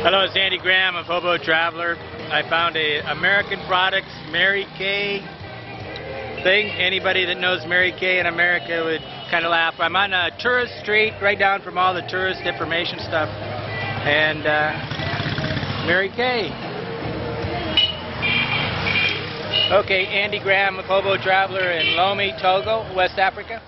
Hello, it's Andy Graham of Hobo Traveler. I found a American Products Mary Kay thing. Anybody that knows Mary Kay in America would kind of laugh. I'm on a tourist street right down from all the tourist information stuff. And uh, Mary Kay. Okay, Andy Graham of Hobo Traveler in Lomé, Togo, West Africa.